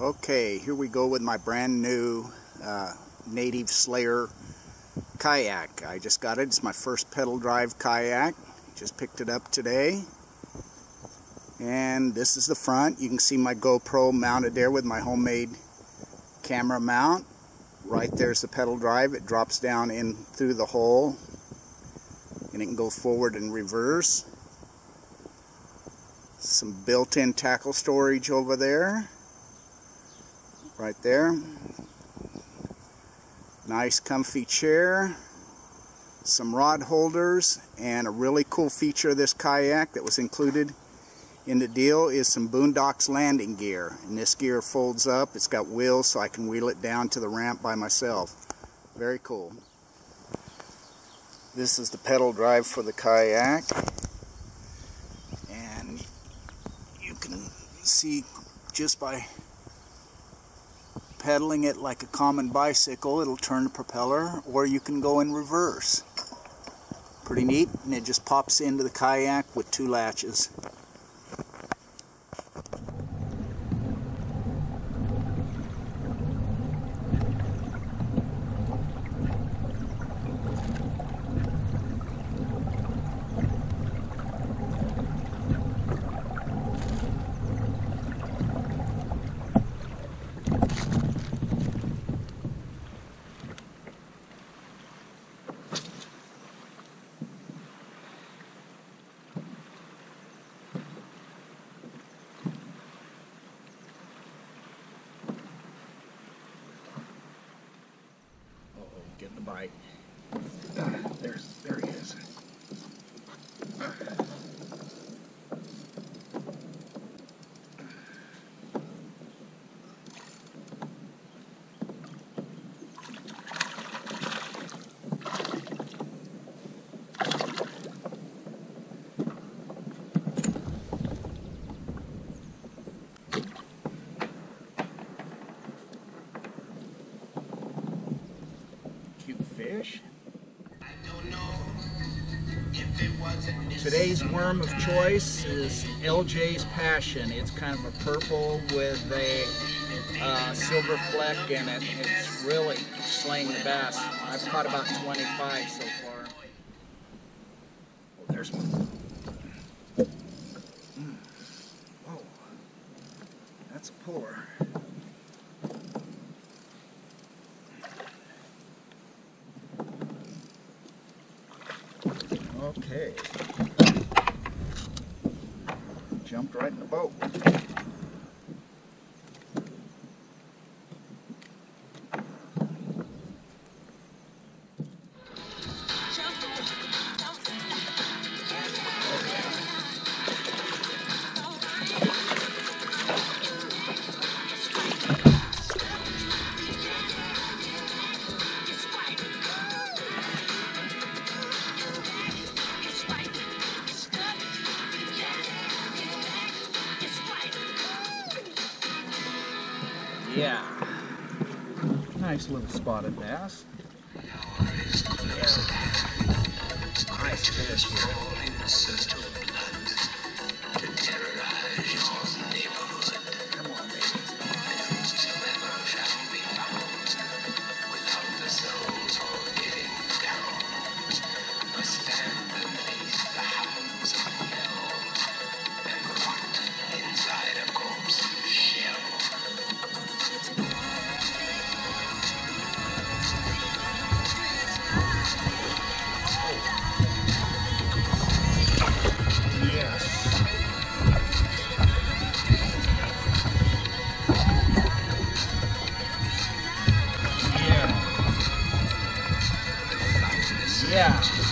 Okay, here we go with my brand new uh, Native Slayer kayak. I just got it. It's my first pedal drive kayak. Just picked it up today. And this is the front. You can see my GoPro mounted there with my homemade camera mount. Right there's the pedal drive. It drops down in through the hole. And it can go forward and reverse. Some built-in tackle storage over there right there. Nice comfy chair, some rod holders, and a really cool feature of this kayak that was included in the deal is some Boonedox landing gear. And this gear folds up, it's got wheels so I can wheel it down to the ramp by myself. Very cool. This is the pedal drive for the kayak. And you can see just by pedaling it like a common bicycle, it'll turn the propeller, or you can go in reverse. Pretty neat, and it just pops into the kayak with two latches. Get fish. Today's worm of choice is LJ's Passion. It's kind of a purple with a uh, silver fleck in it. It's really slaying the bass. I've caught about 25 so far. Oh, there's one. Mm. Whoa. That's a puller. Okay. Jumped right in the boat. Yeah. Nice little spotted bass. Yeah.